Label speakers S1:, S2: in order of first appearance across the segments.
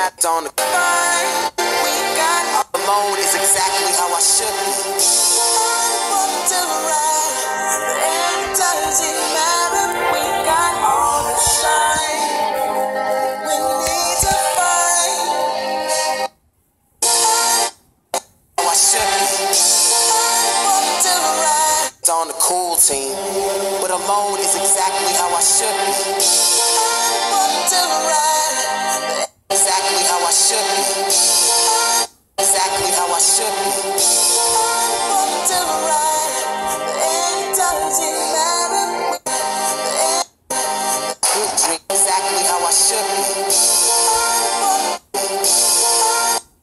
S1: slapped on the fine. We got alone is exactly how I should be.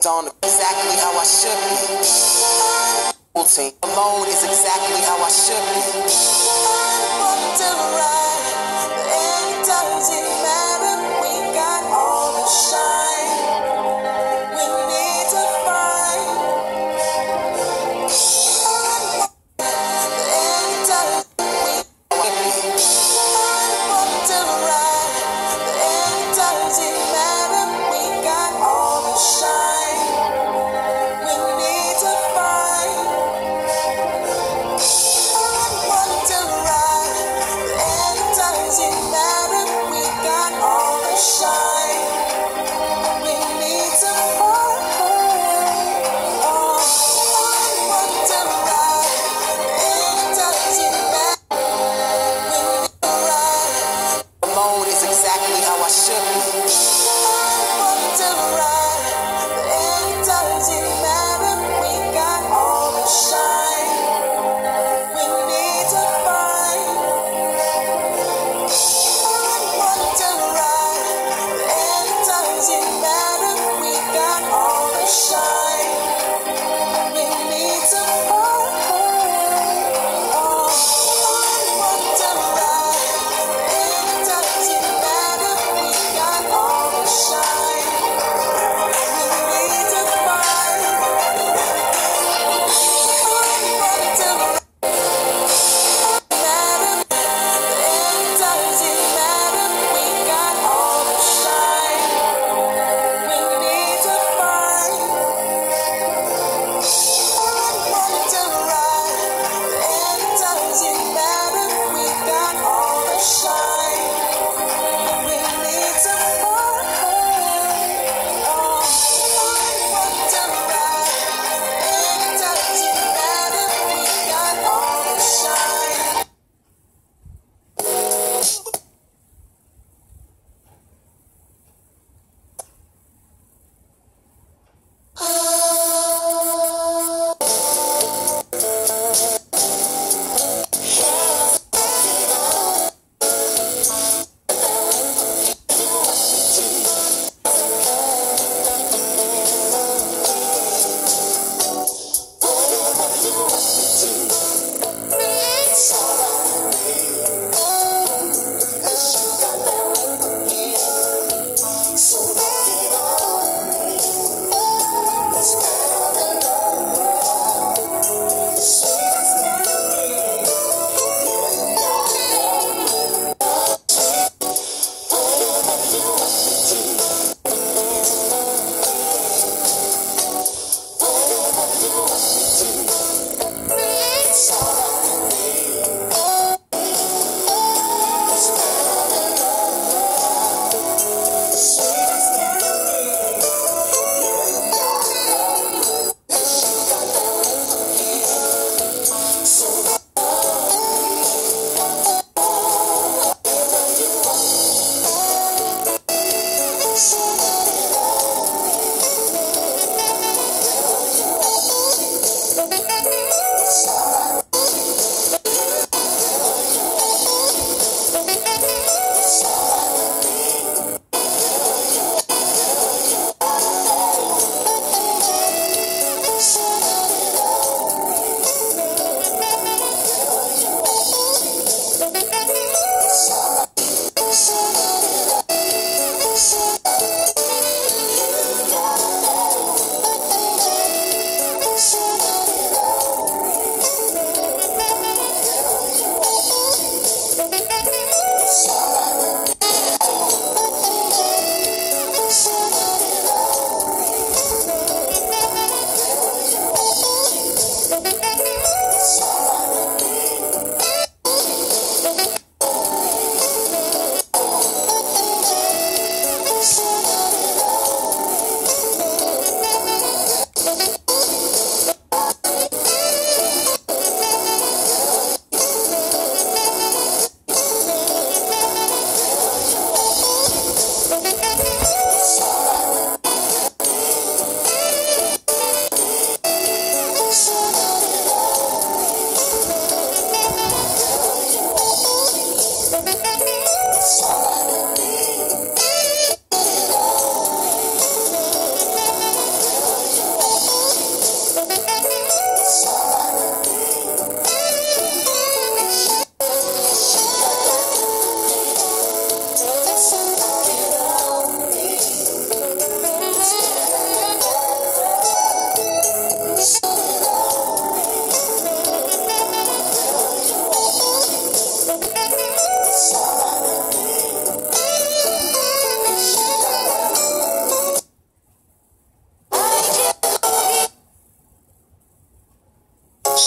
S1: on exactly how I should be. Alone is exactly how I should be.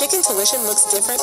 S2: Think tuition looks different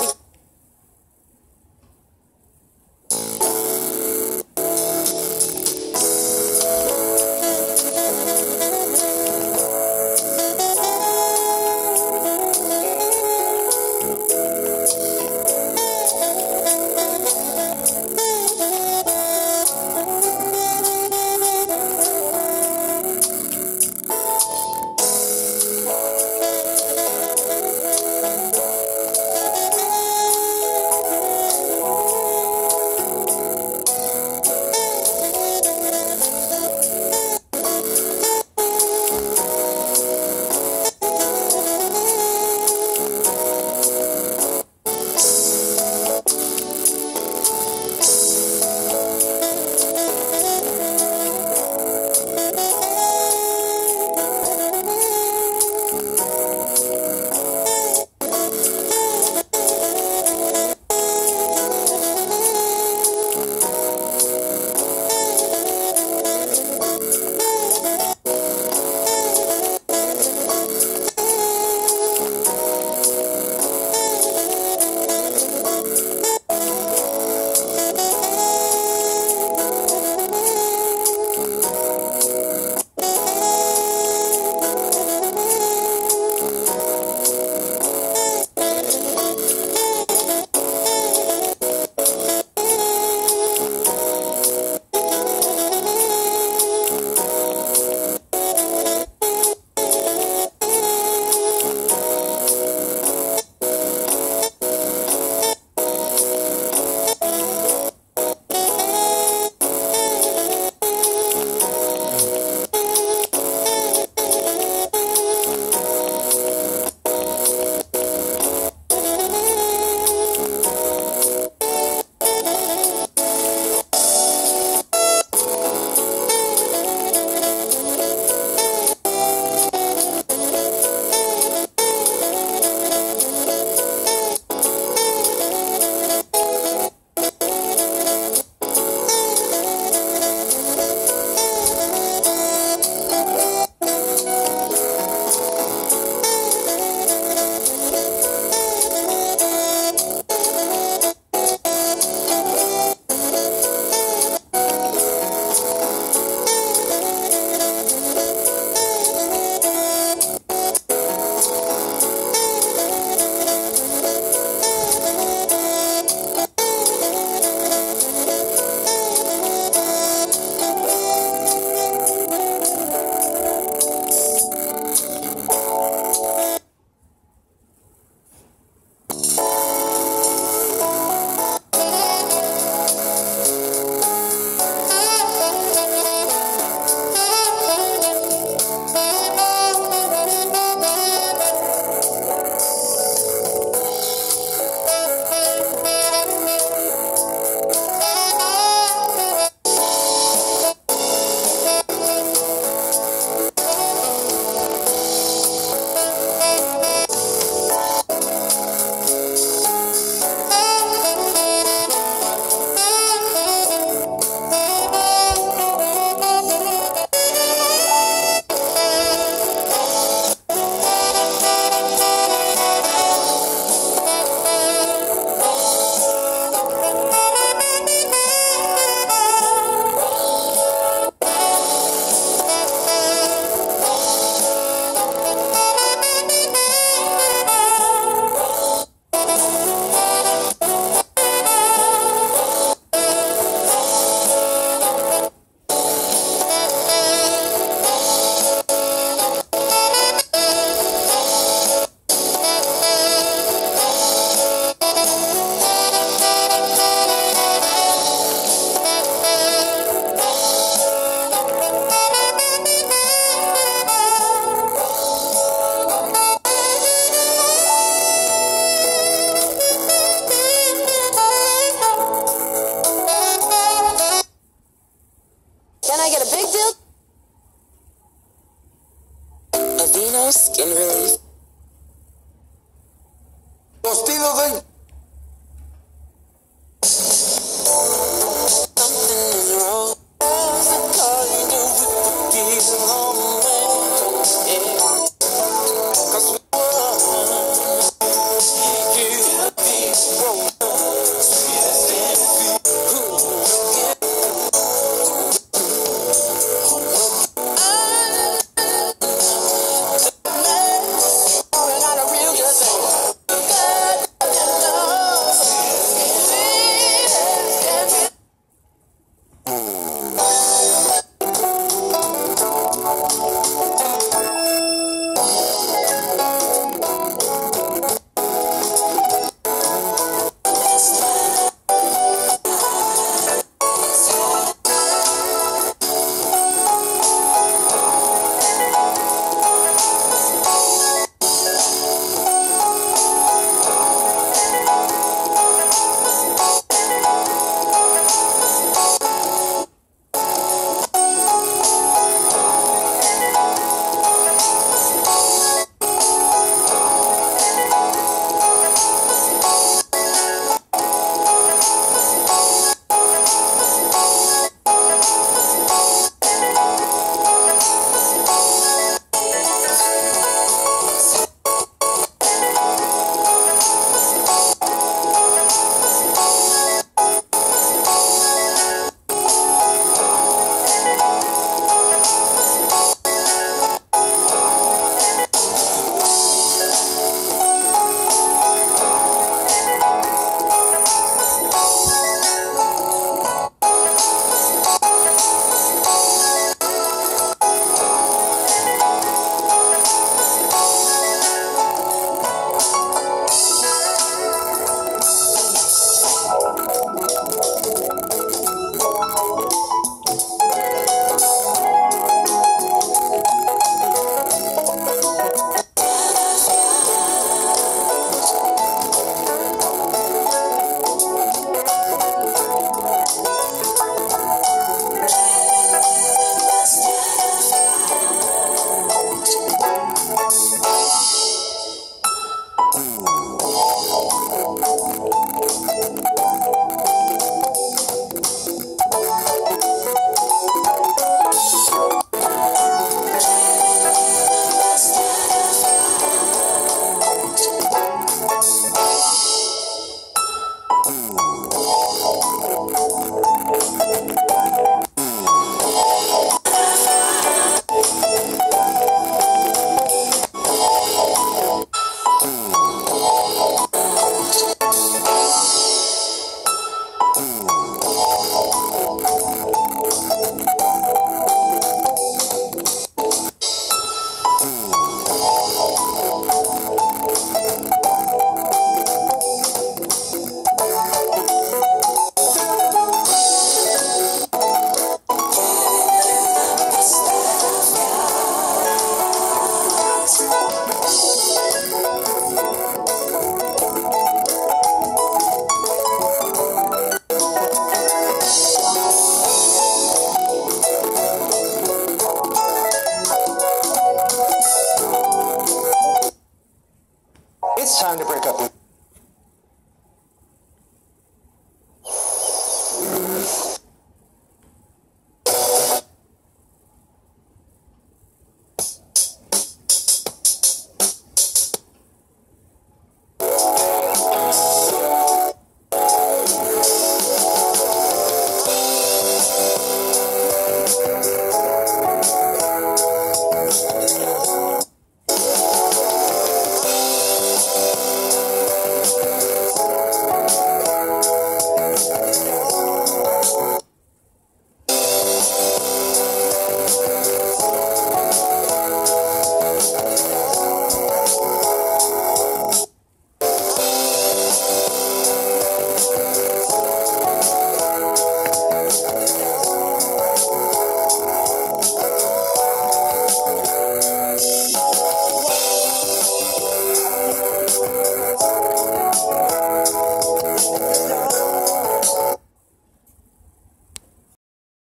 S2: because